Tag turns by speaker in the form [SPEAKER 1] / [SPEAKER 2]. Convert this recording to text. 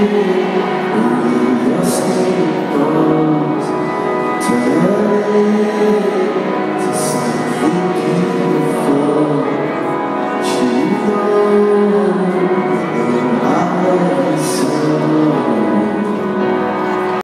[SPEAKER 1] Senhor.